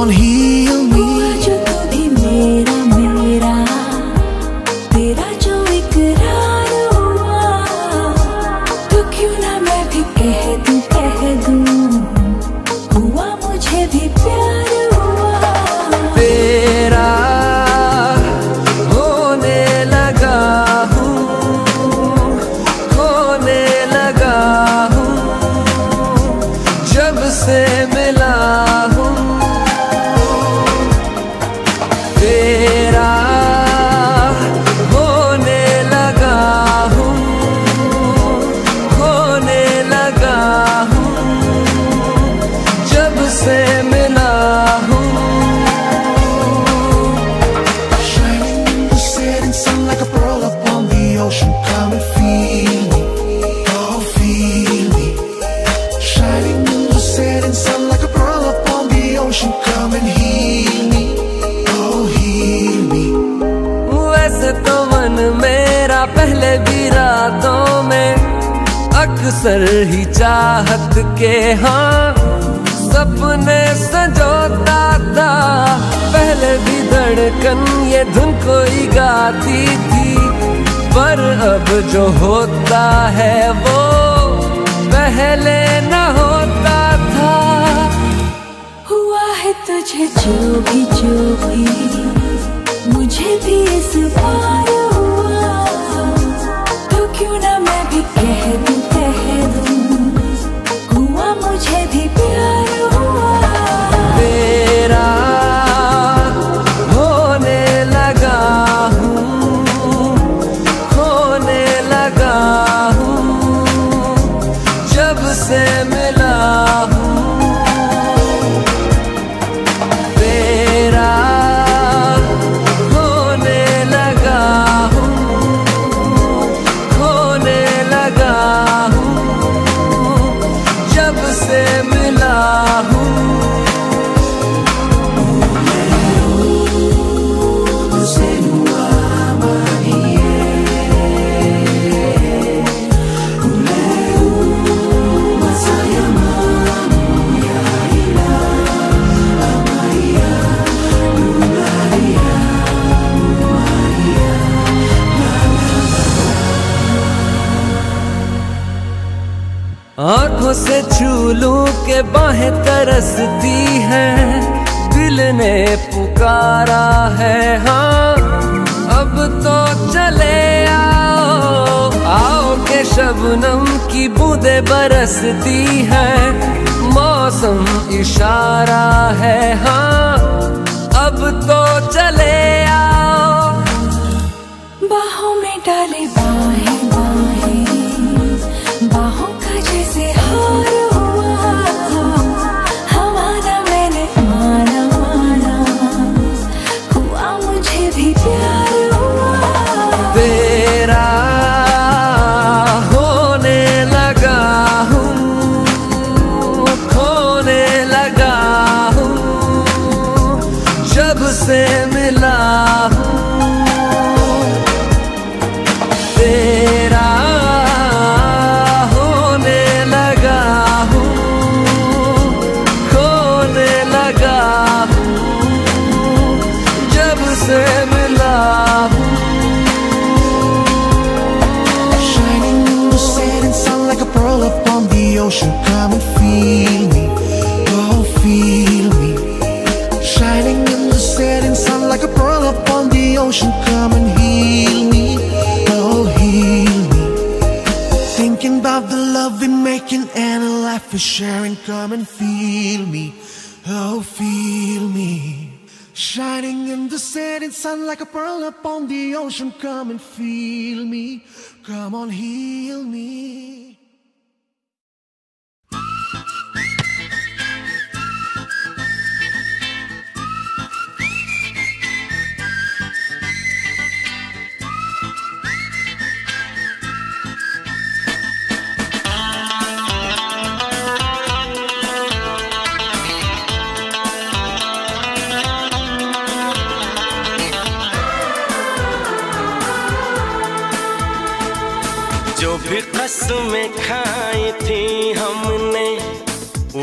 On, heal के हाँ सपने सजोता था। पहले भी धड़कन, ये धुन कोई गाती थी। पर अब जो होता है, वो पहले न होता था। हुआ है तुझे जो भी जो भी। मुझे भी इस बार आँखों से झूलू के बाहें तरसती है। दिल ने पुकारा है हाँ। अब तो चले आओ आओ के शबनम की बूंदे बरसती है। मौसम इशारा है हाँ। से मिला हूँ तेरा होने लगा हूँ खोने लगा हूँ जब से मिला हूँ Shining in the setting sun like a pearl upon the ocean. Come and feel Come and feel me. Oh, feel me. Shining in the setting sun like a pearl upon the ocean. Come and feel me. Come on, heal me. फिर कसमें खाई थी हमने।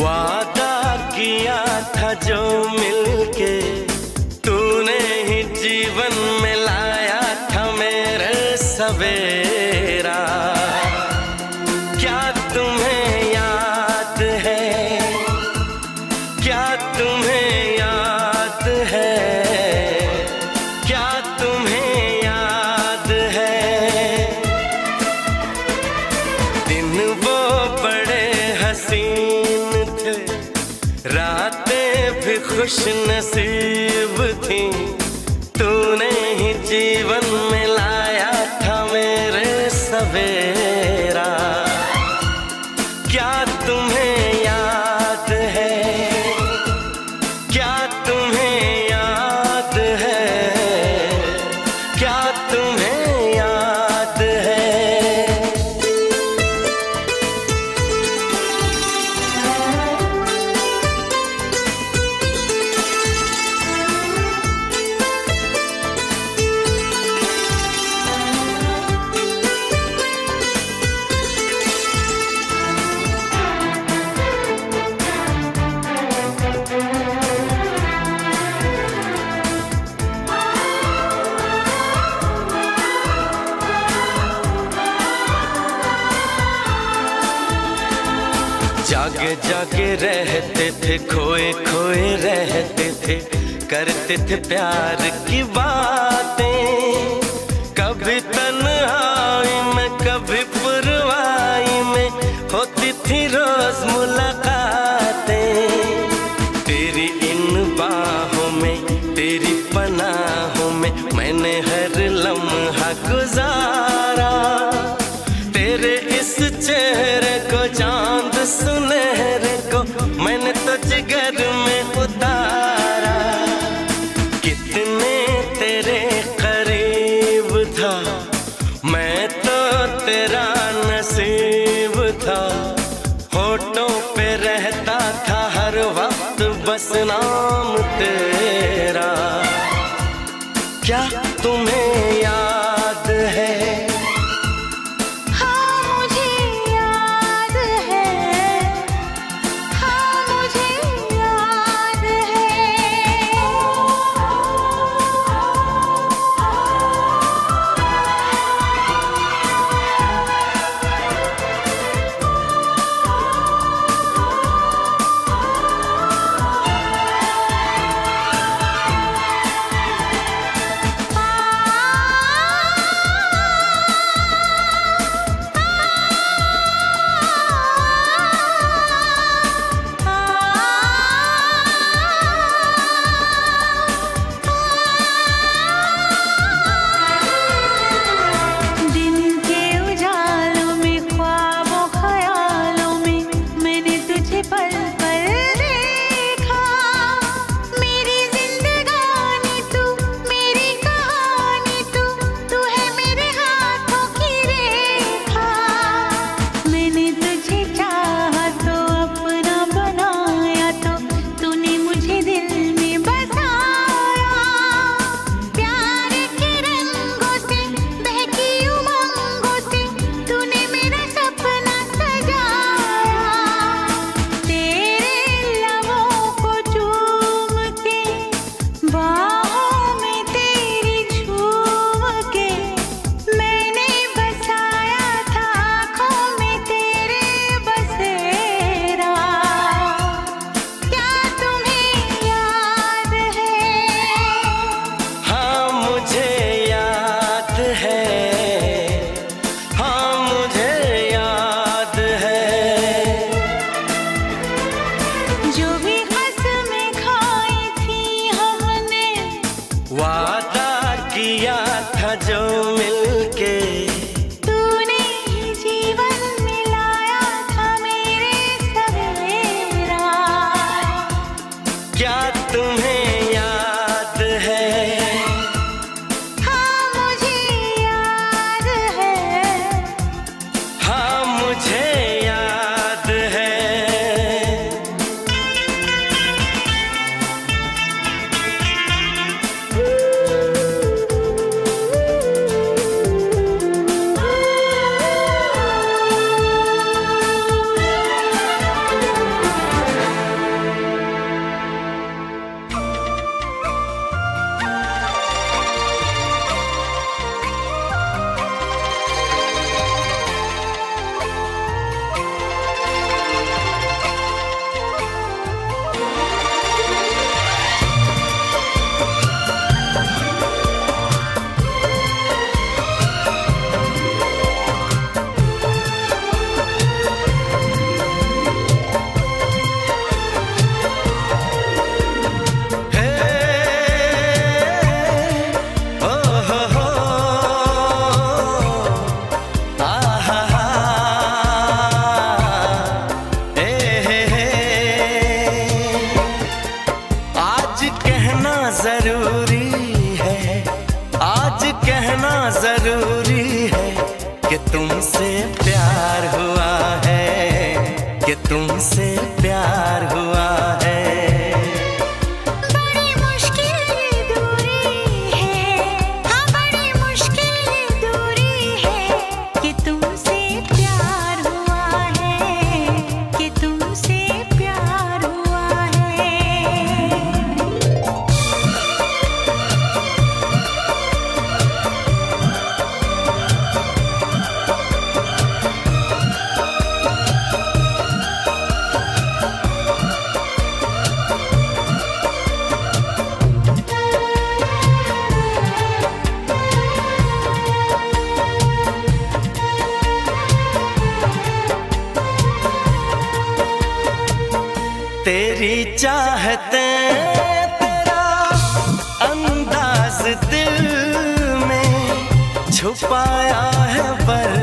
वादा किया था जो मिलके। तूने ही जीवन में लाया था मेरे सवेरा। करते थे प्यार की बातें। कभी तन नाम तेरा। तुमसे प्यार में छुपाया है बरसों